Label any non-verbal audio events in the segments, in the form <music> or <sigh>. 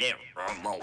fazer, Romão?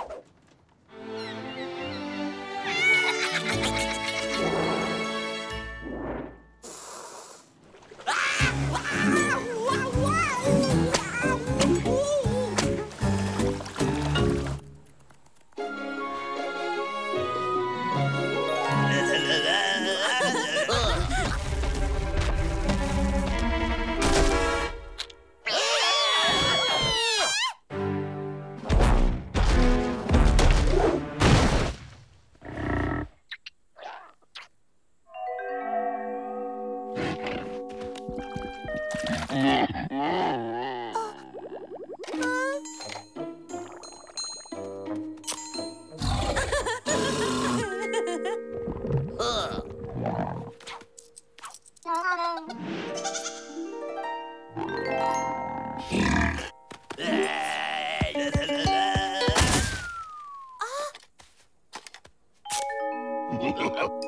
Nope. <laughs>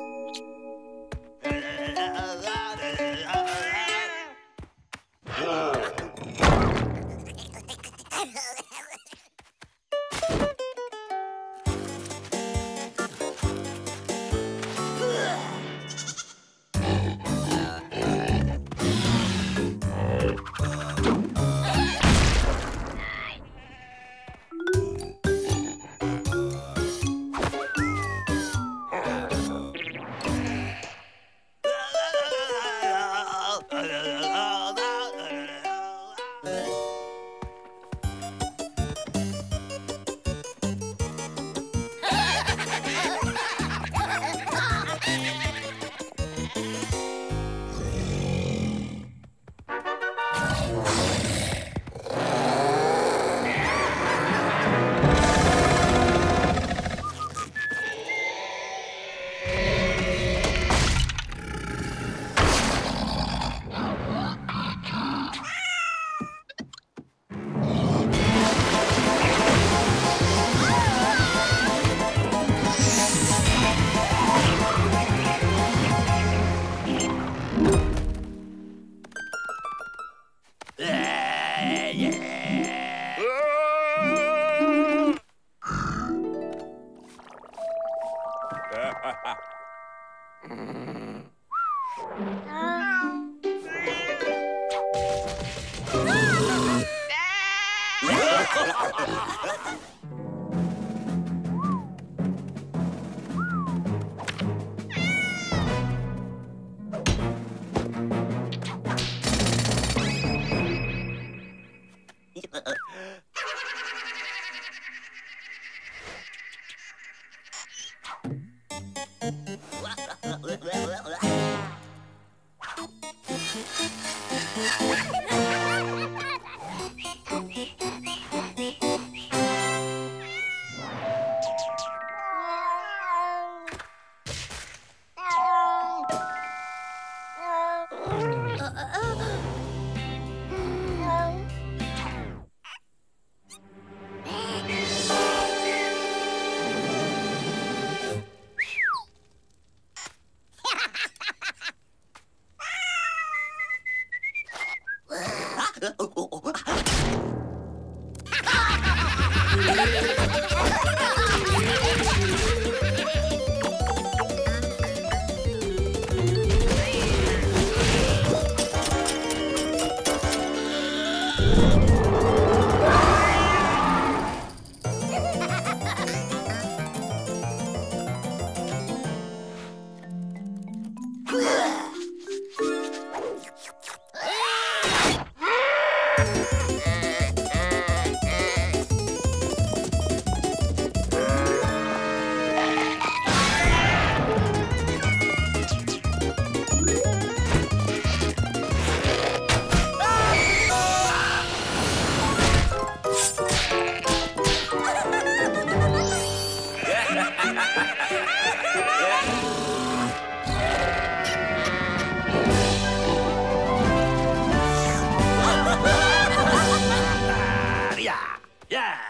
<laughs> <laughs> Ha ha ha ha!